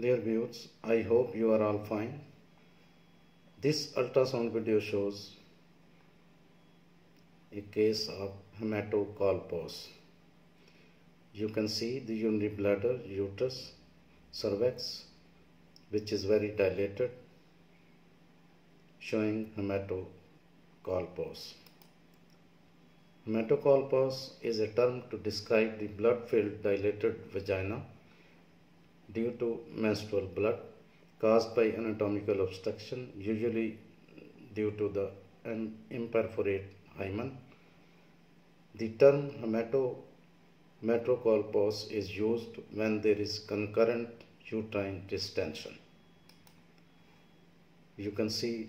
Dear viewers, I hope you are all fine. This ultrasound video shows a case of hematocolpos. You can see the urinary bladder, uterus, cervix, which is very dilated, showing hematocolpos. Hematocolpos is a term to describe the blood-filled dilated vagina due to menstrual blood caused by anatomical obstruction, usually due to the imperforate hymen. The term hematometrocolpos is used when there is concurrent uterine distension. You can see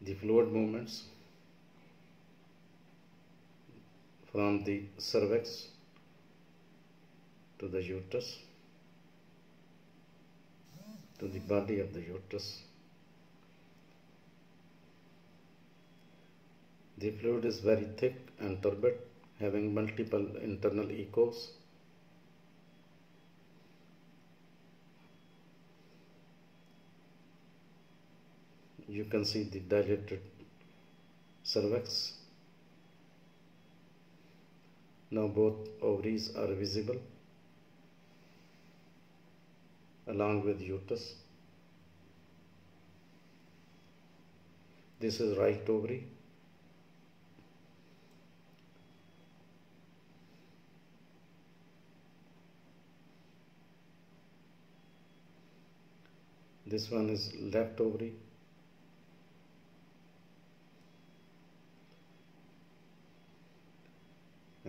the fluid movements from the cervix to the uterus to the body of the uterus. The fluid is very thick and turbid, having multiple internal echoes. You can see the dilated cervix now both ovaries are visible along with uterus. This is right ovary. This one is left ovary.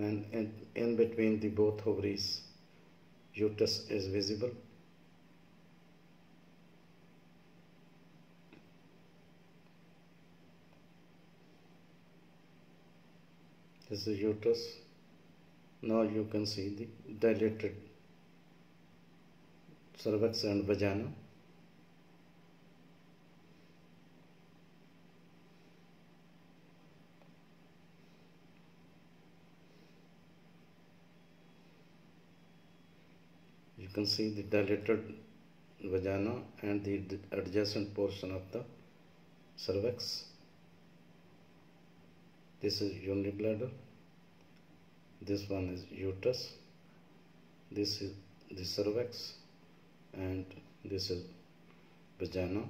And in, between the both ovaries uterus is visible? This is uterus now you can see the dilated cervix and vagina can see the dilated vagina and the adjacent portion of the cervix. This is urinary bladder this one is uterus. This is the cervix and this is vagina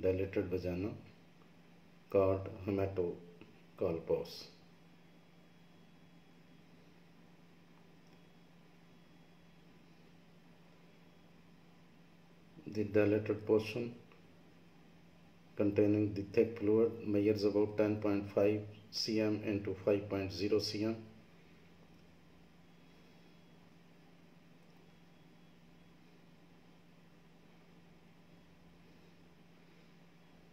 dilated vagina called hematocolpos the dilated portion containing the thick fluid measures about 10.5 cm into 5.0 cm.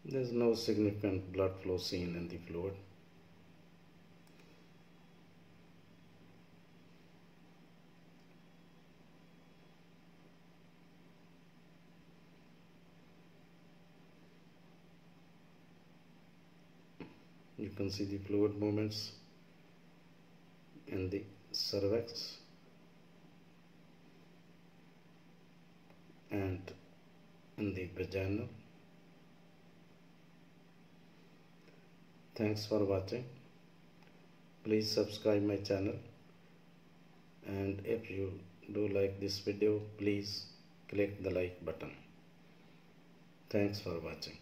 There is no significant blood flow seen in the fluid you can see the fluid movements in the cervix and in the vagina. Thanks for watching. Please subscribe my channel. And if you do like this video please click the like button. Thanks for watching